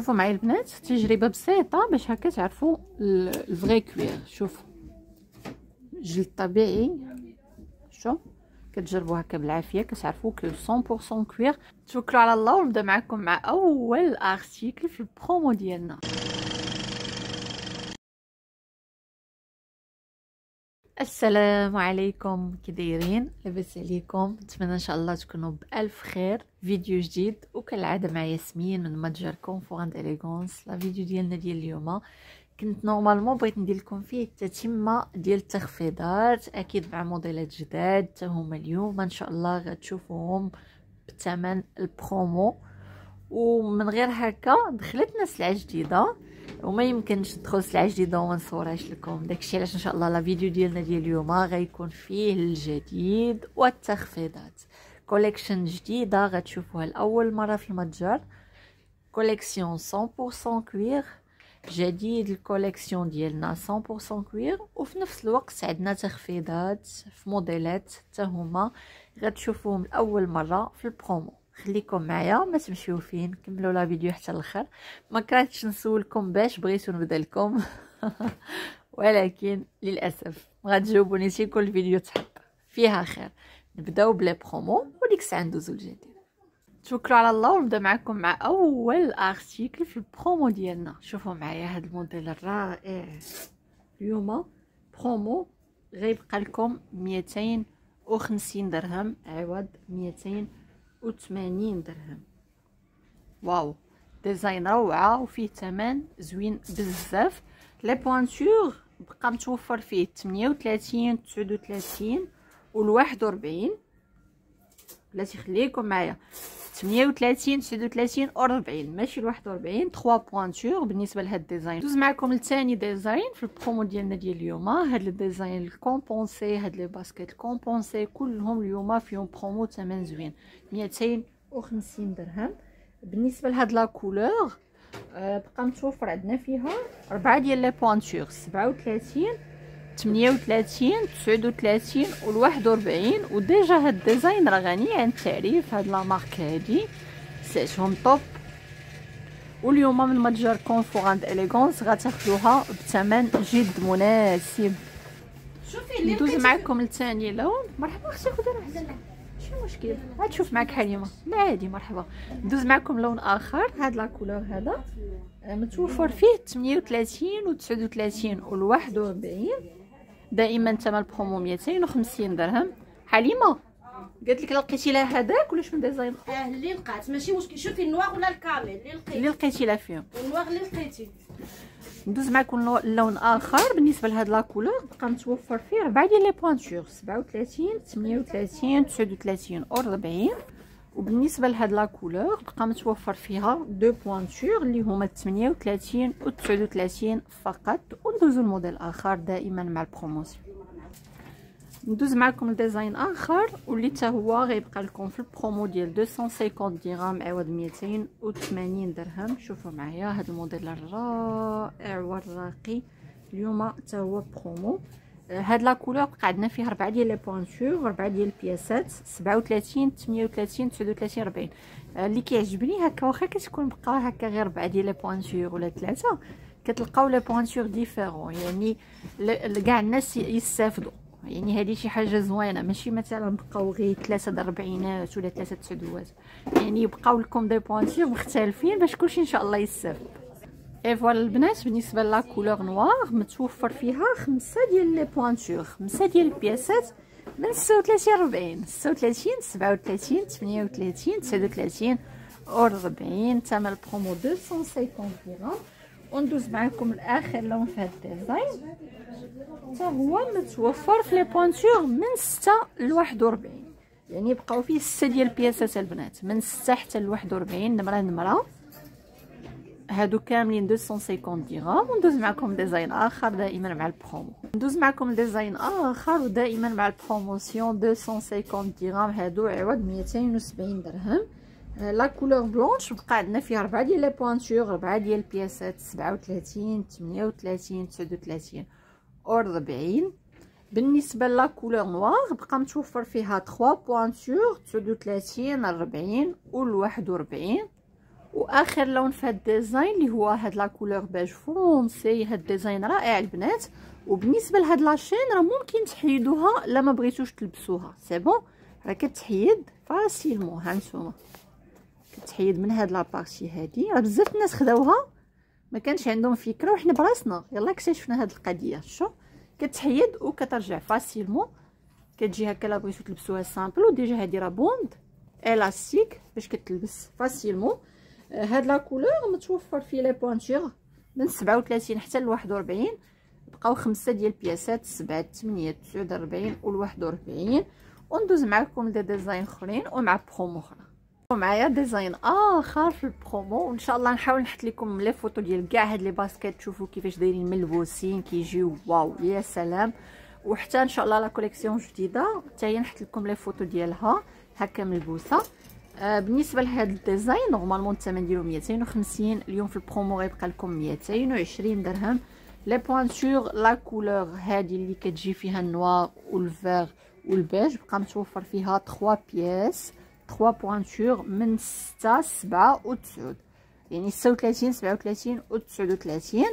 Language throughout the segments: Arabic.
شوفوا معايا البنات تجربه بسيطه باش هكا تعرفوا ال vrai cuir. شوفوا جلد طبيعي. شوف كتجربوا هكا بالعافية كتعرفوا que 100% cuir توكلوا على الله ونبدا معكم مع أول article في البرومو ديالنا. السلام عليكم كي دايرين لاباس عليكم. نتمنى إن شاء الله تكونوا بألف خير. فيديو جديد وكالعادة مع ياسمين من متجر Confort and Élégance la vidéo ديالنا ديال اليوم. كنت normalement بغيت ندير لكم فيه التتمه ديال التخفيضات. أكيد مع موديلات جداد حتى هما اليوم. إن شاء الله غتشوفوهم بثمن البرومو. ومن غير هكا دخلتنا سلعه جديده وما يمكنش ندخل سلعه جديده وما نصورهاش لكم. داكشي علاش إن شاء الله la vidéo ديالنا ديال اليوم غيكون فيه الجديد والتخفيضات. collection جديدة غتشوفوها لأول مرة في المتجر. collection 100% cuir جديد ال collection ديالنا 100% cuir وفي نفس الوقت عندنا تخفيضات في موديلات. حتى هما غتشوفوهم لأول مرة في البرومو. خليكم معايا ما تمشيو فين كملوا la vidéo حتى الآخر. ما كرهتش نسولكم باش بغيتو نبدا لكم ولكن للأسف غتجاوبوني شي كل فيديو تحط فيها خير. نبداو ب la promo وديك الساعة ندوزو الجديد توكلوا على الله ونبدأ معكم مع أول article في البرومو ديالنا. شوفوا معايا هذا الموديل الرائع. اليوم برومو غيبقى لكم 250 درهم. عوض 280 درهم. واو design روعه وفيه ثمن زوين بزاف les pointures بقى متوفر فيه 38 39 و 41 بلاتي خليكم معايا 38 39 و 40 ماشي 41 3 pointures بالنسبة لهاد ال design دوز معكم لثاني design في البرومو ديالنا ديال اليوم. هاد ال design الكومبونسي هاد les baskets compensées كلهم اليوم فيهم برومو ثمن زوين. 250 درهم. بالنسبة لهاد la couleur آه بقى متوفر عندنا فيها أربعة ديال les pointures 37 38 39 و 41 و déjà هاد ال design راه غني عن التعريف هاد la marque هادي. سعتهم top واليوم من متجر Confort and Élégance غتاخدوها بثمن جد مناسب. شوفي ندوز معكم لثاني لون. مرحبا أختي خدي راحتك شنو المشكل؟ غتشوف معك حليمة. لا عادي مرحبا. ندوز معكم لون آخر. هاد la couleur هذا. متوفر فيه 38 و 39 و 41 دائما ثمن البرومو 250 درهم. حليمة قالت لك لقيتي لها هذاك ولا شنو design. آه اللي لقات. ماشي مشكل. شوفي ال noir ولا الكامل؟ اللي لقيتي. اللي لقيتي لها فيهم. ال noir اللي لقيتي. ندوز معكم اللون آخر. بالنسبة لهاد la couleur بقى متوفر فيه ربعة ديال les pointures. 37 38 39 و 40 وبالنسبة لهاد la couleur بقى متوفر فيها deux pointures اللي هما 38 و 39 فقط وندوزو الموديل آخر دائما مع ال promotion. ندوز معكم ل design آخر واللي حتى هو غيبقى لكم في البرومو ديال 250 درهم عوض 280 درهم. شوفوا معايا هذا الموديل الرائع والراقي. اليوم حتى هو برومو. هاد la couleur بقى عندنا فيه ربعه ديال les pointures ربعه ديال ال pièceات 37 38 39 40 اللي كيعجبني هكا واخا كتكون بقى هكا غير ربعه ديال les pointures ولا ثلاثة كتلقاو les pointures différentes يعني كاع الناس يستافدوا. يعني هذه شي حاجة زوينة ماشي مثلا بقاو غير ثلاثة د الربعينات ولا ثلاثة تسعودات يعني يبقاو لكم des pointures مختلفين باش كلشي إن شاء الله يستافد. et voilà البنات بالنسبة la couleur noire متوفر فيها خمسة ديال les pointures خمسة ديال ال pièceات من 36 40 36 37 38 39 و 40 ثمن البرومو 250 درهم وندوز معكم لاخر لون في هذا ال design حتى هو متوفر في les pointures من 6 ل 41 يعني بقاو فيه 6 ديال ال pièceات البنات من 6 حتى ل 41 نمره نمره هادو كاملين 250 درهم وندوز معكم design آخر دائما مع البرومو. ندوز معكم design آخر ودائما مع ال promotion 250 درهم هادو عوض 270 درهم. la couleur blanche بقى عندنا فيها ربعة ديال les pointures ربعة ديال ال pièceات 37 38 39 و 40 بالنسبة la couleur noire بقى متوفر فيها 3 pointures 39 40 و 41 وآخر لون في هاد ال design اللي هو هاد la couleur beige foncé هاد ال design رائع البنات. وبالنسبة لهاد la chaîne راه ممكن تحيدوها لا ما بغيتوش تلبسوها. c'est bon راه كتحيد facilement ها نتوما. كتحيد من هاد la partie هادي. راه بزاف الناس خداوها. ما كانش عندهم فكرة وحنا براسنا. يلا اكتشفنا هاد القضية شو كتحيد وكترجع facilement. كتجي هكا لا بغيتو تلبسوها simple و déjà هادي راه bande élastique باش كتلبس facilement. هاد la couleur متوفر فيه les pointures من 37 حتى ل 41 بقاو خمسة ديال ال pièceات 7 8 49 و 41 وندوز معكم des designs أخرين ومع برومو أخرى. معايا design آخر في البرومو وإن شاء الله نحاول نحط لكم les photos ديال كاع هاد les baskets. تشوفوا كيفاش دايرين ملبوسين كيجيو waouh يا سلام. وحتى إن شاء الله la collection جديدة حتى هي نحط لكم les photos ديالها هكا ملبوسة. آه بالنسبة لهذا ال design normalement الثمن ديالو 250 اليوم في البرومو غيبقى لكم 220 درهم. les pointures la couleur هذه اللي كتجي فيها ال noir وال vert والبيج بقى متوفر فيها 3 pièces 3 pointures من 6 7 و 9 يعني 36 37 و 39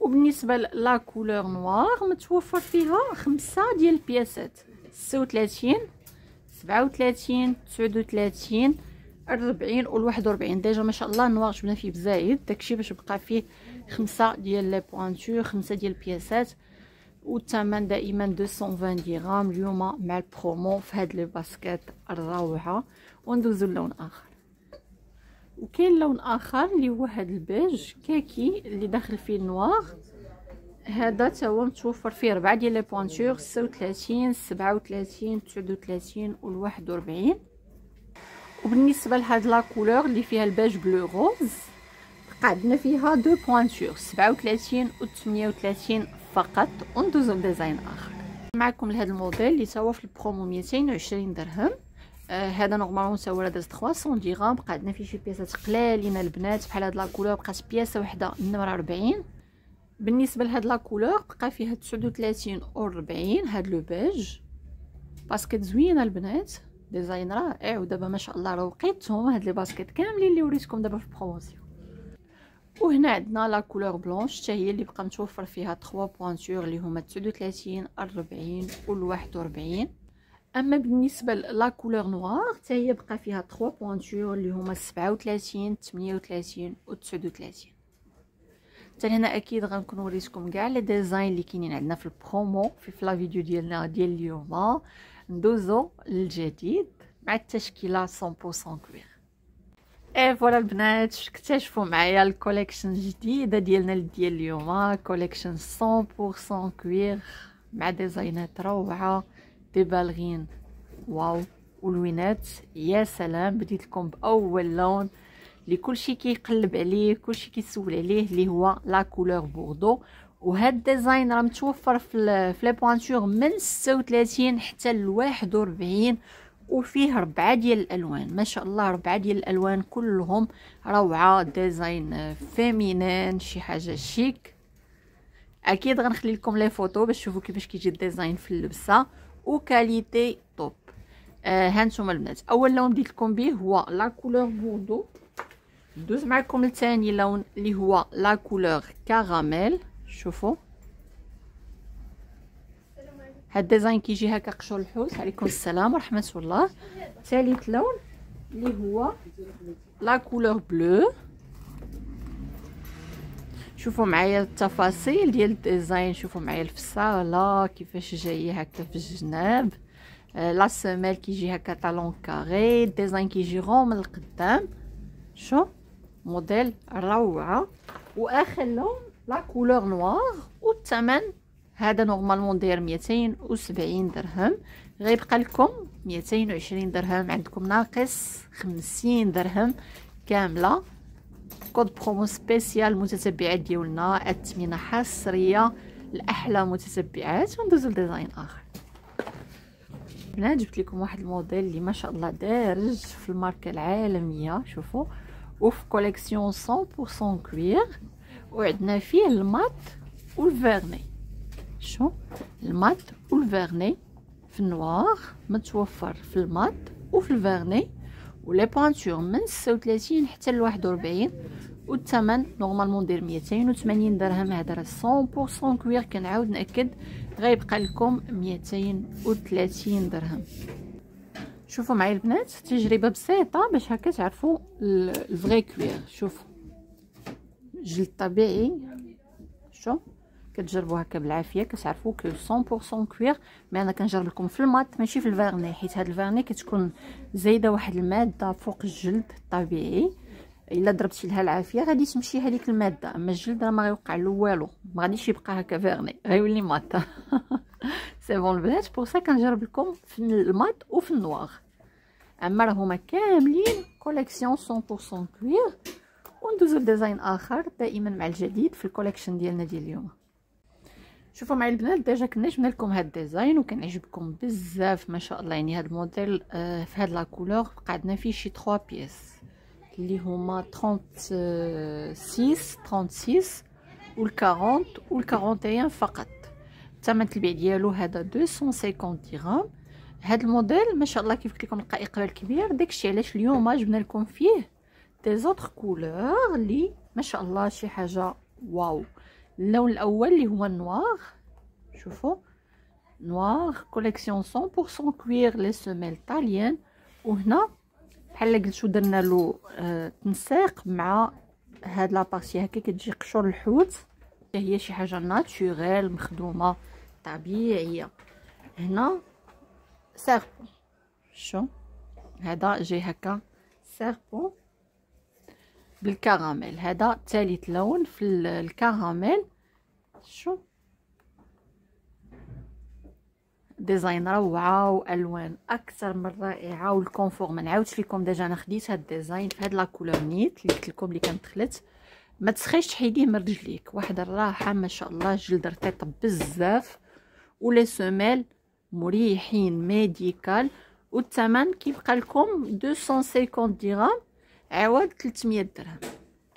وبالنسبه la couleur noire متوفر فيها خمسة ديال ال pièceات 36 37 39 40 و 41 déjà ما شاء الله ال noir جبنا فيه بزايد. داكشي باش بقى فيه خمسة ديال les pointures خمسة ديال ال pièceات والثمن دائما 220 درهم اليوم مع البرومو في هاد les baskets الروعة. وندوزو للون آخر. وكاين لون آخر اللي هو هاد ال beige kaki اللي داخل فيه ال noir هذا تا هو متوفر فيه ربعة ديال les pointures 36 37 39 و 41 وبالنسبة لهاد la couleur اللي فيها ال beige bleu rose بقى عندنا فيها دو pointures 37 و 38 فقط وندوزو ل design آخر. معكم لهذا الموديل اللي سوا في البرومو 220 درهم. آه هذا normalement سوا داز 300 درهم بقى عندنا فيه شي بياسات قلالين البنات بحال هاد la couleur بقات بياسة وحدة نمره 40 بالنسبة لهاد la couleur بقى فيها 39 و 40 هاد le beige. basket زوينة البنات design رائع ودابا ما شاء الله راه وقيتهم هاد les baskets كاملين اللي وريتكم دابا في ال promotion. وهنا عندنا la couleur blanche حتى هي اللي بقى متوفر فيها 3 pointures اللي هما 39 40 و 41 أما بالنسبة la couleur noire حتى هي بقى فيها 3 pointures اللي هما 37 38 و 39 حتى هنا أكيد غنكون وريتكم كاع les designs اللي كاينين عندنا في البرومو في ف la vidéo ديالنا ديال اليوم. ندوزو للجديد مع التشكيلة 100% cuir et voilà البنات اكتشفوا معايا ال collection الجديدة ديالنا ديال اليوم. collection 100% cuir مع ديزاينات روعة دي بالغين واو ولوينات. يا سلام بديت لكم بأول لون. اللي كلشي كيقلب عليه كلشي كيسول عليه اللي هو la couleur bordeaux وهاد ال design راه متوفر في les pointures من 36 حتى ل 41 وفيه ربعة ديال الألوان. ما شاء الله ربعة ديال الألوان كلهم روعة design féminin شي حاجة شيك. أكيد غنخلي لكم les photos باش تشوفوا كيفاش كيجي ال design في اللبسة. و qualité top. آه هانتوما البنات. أول لون بديت لكم به هو la couleur bordeaux ندوز معكم لثاني لون اللي هو la couleur caramel شوفوا هاد ال design كيجي هكا قشور الحوت. عليكم السلام ورحمة الله. ثالث لون اللي هو la couleur bleue. شوفوا معايا التفاصيل ديال ال design. شوفوا معايا الفصالة كيفاش جاية هكا في الجناب. آه la semelle كيجي هكا talon carré. ال design كيجي غون من القدام شو؟ موديل روعه واخر لون la couleur noire والثمن هذا normalement داير 270 درهم غيبقى لكم 220 درهم عندكم ناقص 50 درهم كامله code promo spécial متتبعات ديالنا الثمنه حصريه لاحلى متتبعات وندوزو ل design اخر هنا جبت لكم واحد الموديل اللي ما شاء الله دارج في الماركه العالميه شوفوا وفي collection 100% cuir وعندنا فيه ال mat وال verni شو ال mat وال verni في ال noir متوفر في ال mat وفي ال verni و les pointures من 36 حتى ل 41 والثمن normalement داير 280 درهم هذا راه 100% cuir كنعاود ناكد غيبقى لكم 230 درهم شوفوا معايا البنات تجربه بسيطه باش هكا تعرفوا ال vrai cuir. شوفوا. جلد طبيعي. شو؟ كتجربوا هكا بالعافية كتعرفوا que 100% cuir mais أنا كنجرب لكم في ال mat ماشي في ال verni حيت هاد ال verni كتكون زايدة واحد المادة فوق الجلد الطبيعي. إلا دربتي لها العافية غادي تمشي هذيك المادة. أما الجلد راه ما غيوقع له والو ما غاديش يبقى هكا verni غيولي mat. c'est bon البنات pour ça كنجرب لكم في ال mat وفي ال noir أما راه هما كاملين collection 100% cuir وندوزو ل design آخر دائما مع الجديد في ال collection ديالنا ديال اليوم. شوفوا معايا البنات déjà كنا جبنا لكم هاد ال design وكنعجبكم بزاف. ما شاء الله يعني هاد الموديل آه في هاد la couleur قعدنا فيه شي 3 pièces اللي هما 36 36 وال 40 وال 41 فقط. ثمن البيع ديالو هذا 250 درهم هاد الموديل ما شاء الله كيف قلت لكم لقى اقبال كبير داكشي علاش اليوم جبنا لكم فيه des autres couleurs اللي ما شاء الله شي حاجة واو. اللون الأول اللي هو ال noir شوفوا. noir collection 100% cuir les semelles طاليان وهنا بحال قلتو درنا له آه تنسيق مع هاد la partie هكا كتجي قشور الحوت. هي شي حاجة naturelle مخدومة طبيعية. هنا serpent شو؟ هذا جاي هكا serpent بالكراميل. هذا ثالث لون في الكراميل. شو؟ design روعة وألوان أكثر من رائعة وال confort ما نعاودش لكم déjà أنا خديت هاد ال design في هاد la couleur نيت اللي قلت لكم اللي كانت دخلت ما تسخيش تحيديه من رجليك. واحد الراحة ما شاء الله جلد رطيب بزاف. و les semelles مريحين médical. والثمن كيبقى لكم 250 درهم عوض 300 درهم.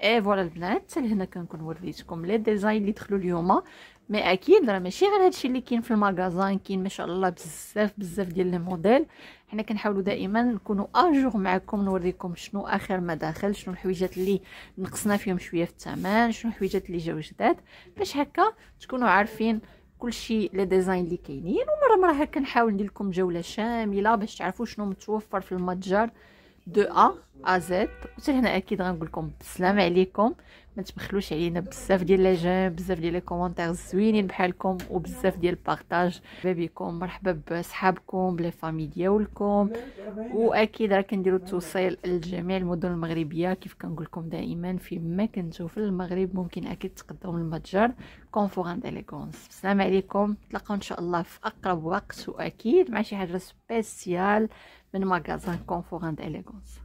et voilà البنات حتى لهنا كنكون وريتكم les designs اللي دخلوا اليوم. mais أكيد راه ماشي غير هادشي اللي كاين في ال magasin كاين ما شاء الله بزاف بزاف ديال les modèles. حنا كنحاولوا دائما نكونوا à jour معكم نوريكم شنو آخر ما داخل شنو الحويجات اللي نقصنا فيهم شوية في الثمن شنو الحويجات اللي جاو جداد. باش هكا تكونوا عارفين كلشي les designs اللي كاينين ومرة مرة هكا نحاول ندير لكم جولة شاملة باش تعرفوا شنو متوفر في المتجر. de A à Z. وحتى هنا أكيد غنقول لكم بالسلام عليكم. ما تبخلوش علينا. بزاف ديال les j'aime بزاف ديال les commentaires زوينين بحالكم وبزاف ديال ال partage. بكم مرحبا بصحابكم ب les familles ديالكم. واكيد راه كنديروا التوصيل لجميع المدن المغربية. كيف كنقول لكم دائما فيما كنتو في المغرب ممكن أكيد تقدموا المتجر. Confort and Élégance السلام عليكم. نتلاقاو إن شاء الله في أقرب وقت. واكيد مع شي حاجة spéciale من magasin Confort and Élégance